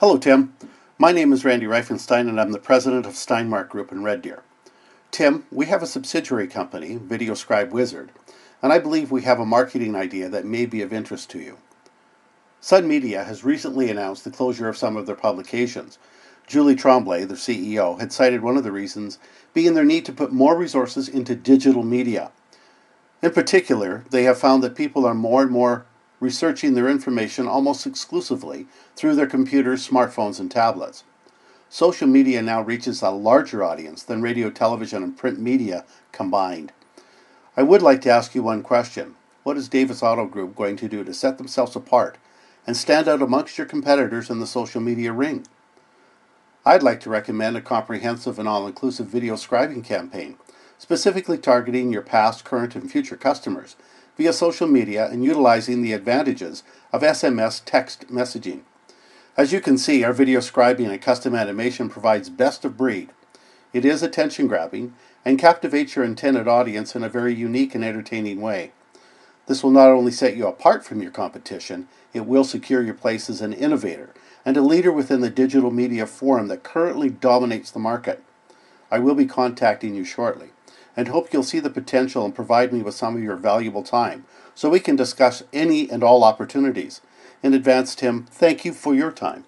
Hello, Tim. My name is Randy Reifenstein, and I'm the president of Steinmark Group in Red Deer. Tim, we have a subsidiary company, VideoScribe Wizard, and I believe we have a marketing idea that may be of interest to you. Sun Media has recently announced the closure of some of their publications. Julie Tremblay, their CEO, had cited one of the reasons being their need to put more resources into digital media. In particular, they have found that people are more and more researching their information almost exclusively through their computers, smartphones, and tablets. Social media now reaches a larger audience than radio, television, and print media combined. I would like to ask you one question. What is Davis Auto Group going to do to set themselves apart and stand out amongst your competitors in the social media ring? I'd like to recommend a comprehensive and all inclusive video scribing campaign, specifically targeting your past, current, and future customers via social media and utilizing the advantages of SMS text messaging. As you can see, our video scribing and custom animation provides best of breed. It is attention grabbing and captivates your intended audience in a very unique and entertaining way. This will not only set you apart from your competition, it will secure your place as an innovator and a leader within the digital media forum that currently dominates the market. I will be contacting you shortly and hope you'll see the potential and provide me with some of your valuable time so we can discuss any and all opportunities. In advance, Tim, thank you for your time.